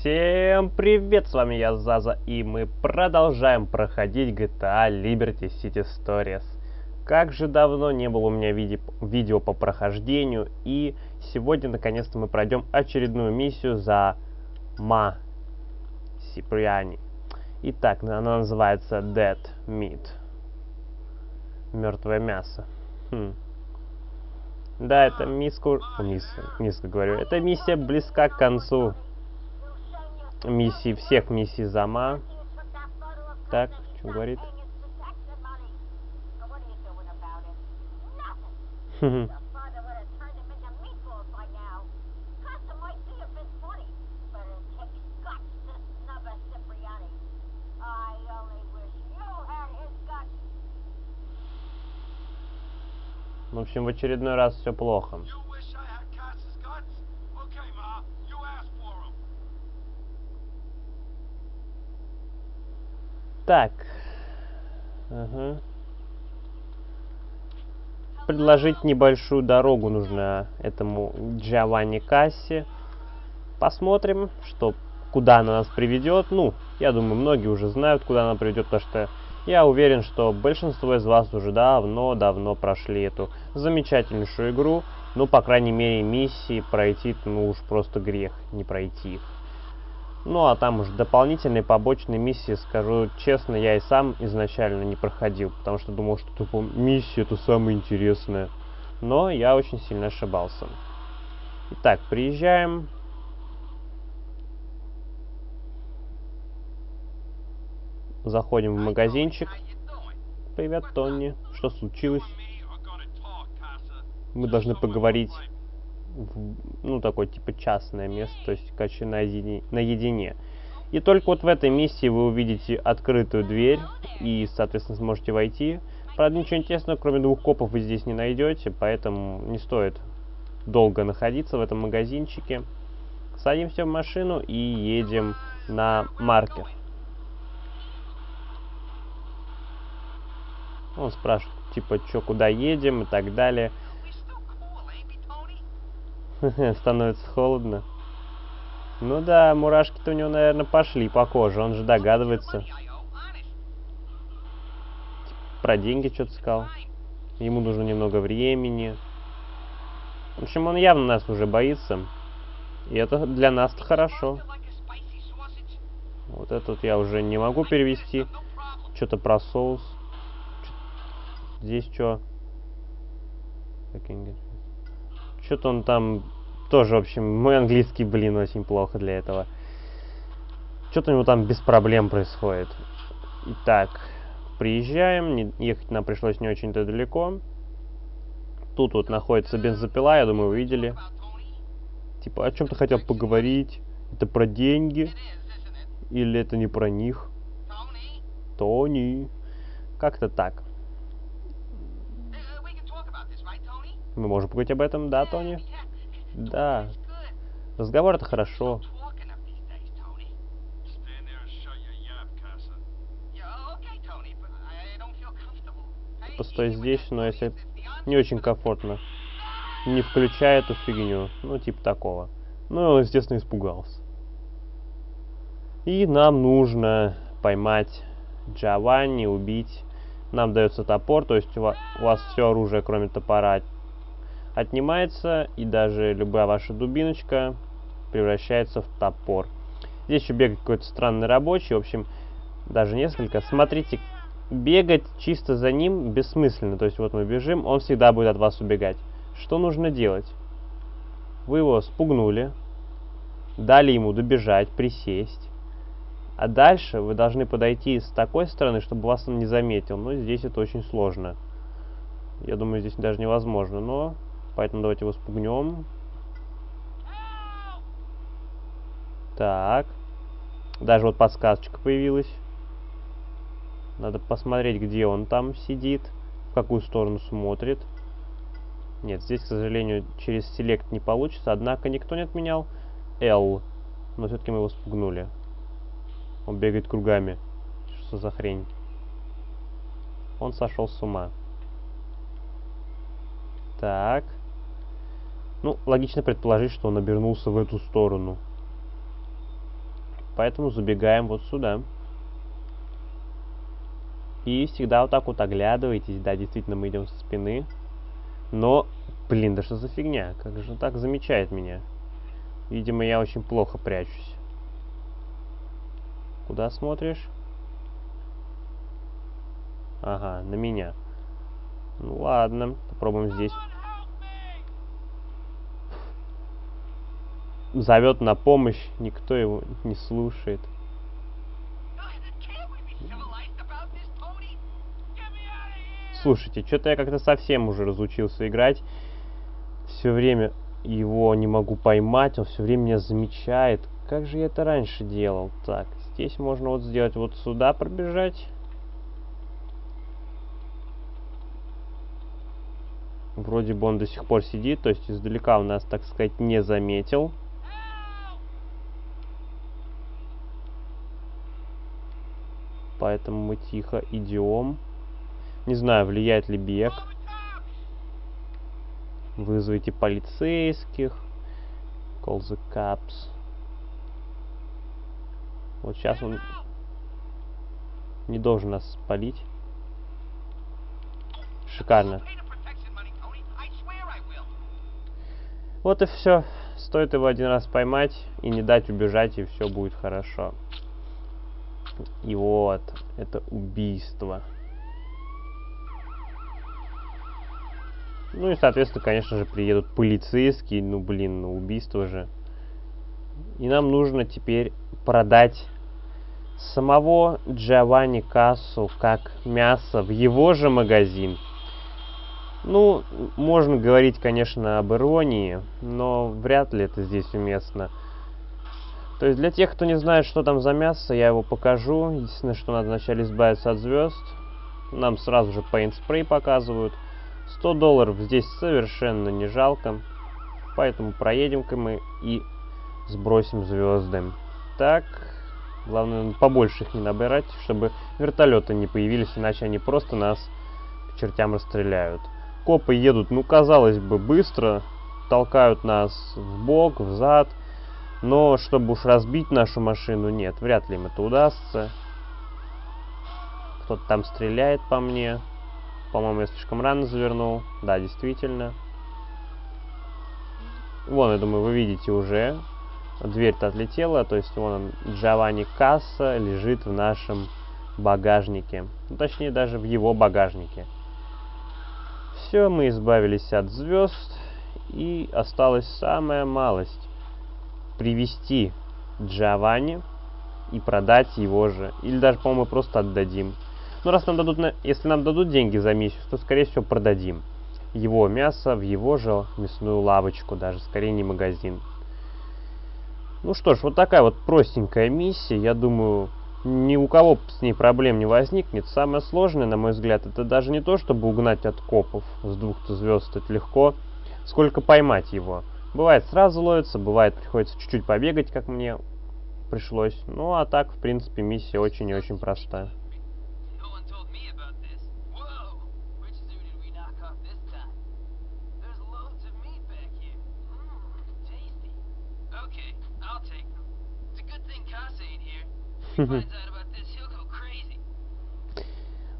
Всем привет, с вами я Заза, и мы продолжаем проходить GTA Liberty City Stories. Как же давно не было у меня виде видео по прохождению, и сегодня наконец-то мы пройдем очередную миссию за Ма Сиприани. Итак, она называется Dead Meat. Мертвое мясо. Хм. Да, это миска... Миска, миска говорю. Эта миссия близка к концу миссий, всех миссий Зама. Так, что говорит? В общем, в очередной раз все плохо. Так. Ага. Предложить небольшую дорогу нужно этому Джованни Касси. Посмотрим, что, куда она нас приведет. Ну, я думаю, многие уже знают, куда она приведет, потому что я уверен, что большинство из вас уже давно-давно прошли эту замечательнейшую игру. Ну, по крайней мере, миссии пройти, ну уж просто грех не пройти их. Ну, а там уже дополнительные побочные миссии, скажу честно, я и сам изначально не проходил, потому что думал, что тупо миссия это самое интересное. Но я очень сильно ошибался. Итак, приезжаем. Заходим в магазинчик. Привет, Тони. Что случилось? Мы должны поговорить в, ну, такое типа частное место, то есть, короче, наедине, наедине. И только вот в этой миссии вы увидите открытую дверь и, соответственно, сможете войти. Правда, ничего интересного, кроме двух копов, вы здесь не найдете, поэтому не стоит долго находиться в этом магазинчике. Садимся в машину и едем на маркер. Он спрашивает, типа, что, куда едем и так далее. Становится холодно. Ну да, мурашки-то у него, наверное, пошли по коже. Он же догадывается. Про деньги что-то сказал. Ему нужно немного времени. В общем, он явно нас уже боится. И это для нас хорошо. Вот этот я уже не могу перевести. Что-то про соус. Здесь что? Что-то он там тоже, в общем, мой английский, блин, очень плохо для этого. Что-то у него там без проблем происходит. Итак, приезжаем. ехать нам пришлось не очень-то далеко. Тут вот находится бензопила, я думаю, вы видели. Типа, о чем ты хотел поговорить? Это про деньги? Или это не про них? Тони. Как-то так. Мы можем поговорить об этом, да, Тони? Да. Разговор это хорошо. Постой здесь, но если не очень комфортно. Не включая эту фигню. Ну, типа такого. Ну, он, естественно, испугался. И нам нужно поймать Джованни, убить. Нам дается топор, то есть у вас все оружие, кроме топора, отнимается, и даже любая ваша дубиночка превращается в топор. Здесь еще бегает какой-то странный рабочий, в общем, даже несколько. Смотрите, бегать чисто за ним бессмысленно. То есть вот мы бежим, он всегда будет от вас убегать. Что нужно делать? Вы его спугнули, дали ему добежать, присесть. А дальше вы должны подойти с такой стороны, чтобы вас он не заметил. Но здесь это очень сложно. Я думаю, здесь даже невозможно, но Поэтому давайте его спугнем. Так. Даже вот подсказочка появилась. Надо посмотреть, где он там сидит, в какую сторону смотрит. Нет, здесь, к сожалению, через селект не получится. Однако никто не отменял L. Но все-таки мы его спугнули. Он бегает кругами. Что за хрень? Он сошел с ума. Так. Ну, логично предположить, что он обернулся в эту сторону. Поэтому забегаем вот сюда. И всегда вот так вот оглядывайтесь. Да, действительно, мы идем со спины. Но, блин, да что за фигня? Как же он так замечает меня? Видимо, я очень плохо прячусь. Куда смотришь? Ага, на меня. Ну ладно, попробуем здесь. Зовет на помощь, никто его не слушает. Слушайте, что-то я как-то совсем уже разучился играть. Все время его не могу поймать, он все время меня замечает. Как же я это раньше делал? Так, здесь можно вот сделать вот сюда пробежать. Вроде бы он до сих пор сидит, то есть издалека у нас, так сказать, не заметил. Поэтому мы тихо идем. Не знаю, влияет ли бег. Вызовите полицейских. Call the cops. Вот сейчас он не должен нас спалить. Шикарно. Вот и все. Стоит его один раз поймать и не дать убежать, и все будет хорошо. И вот, это убийство. Ну и, соответственно, конечно же, приедут полицейские. Ну, блин, ну убийство же. И нам нужно теперь продать самого Джованни Кассу как мясо в его же магазин. Ну, можно говорить, конечно, об иронии, но вряд ли это здесь уместно. То есть для тех, кто не знает, что там за мясо, я его покажу. Единственное, что надо вначале избавиться от звезд. Нам сразу же Paint Spray показывают. 100 долларов здесь совершенно не жалко. Поэтому проедем-ка мы и сбросим звезды. Так, главное побольше их не набирать, чтобы вертолеты не появились, иначе они просто нас к чертям расстреляют. Копы едут, ну, казалось бы, быстро, толкают нас в бок, в зад. Но, чтобы уж разбить нашу машину, нет, вряд ли им это удастся. Кто-то там стреляет по мне. По-моему, я слишком рано завернул. Да, действительно. Вон, я думаю, вы видите уже. Дверь-то отлетела, то есть вон он, Джованни Касса лежит в нашем багажнике. Ну, точнее, даже в его багажнике. Все, мы избавились от звезд. И осталась самая малость. Привести Джованни и продать его же. Или даже, по-моему, просто отдадим. Но раз нам дадут, если нам дадут деньги за месяц, то, скорее всего, продадим его мясо в его же мясную лавочку, даже скорее не магазин. Ну что ж, вот такая вот простенькая миссия. Я думаю, ни у кого с ней проблем не возникнет. Самое сложное, на мой взгляд, это даже не то, чтобы угнать от копов с двух звезд, это легко, сколько поймать его. Бывает сразу ловится, бывает приходится чуть-чуть побегать, как мне пришлось. Ну а так, в принципе, миссия очень и очень простая.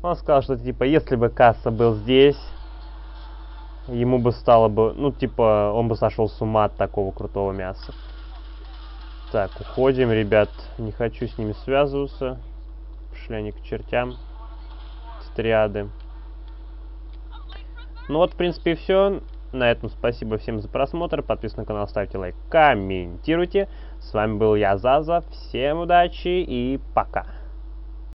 Он сказал, что типа, если бы касса был здесь, ему бы стало бы, ну типа, он бы сошел с ума от такого крутого мяса. Так, уходим, ребят. Не хочу с ними связываться. Пошли они к чертям. Стриады. Ну вот, в принципе, и все. На этом спасибо всем за просмотр. Подписывайтесь на канал, ставьте лайк, комментируйте. С вами был я, Заза. Всем удачи и пока.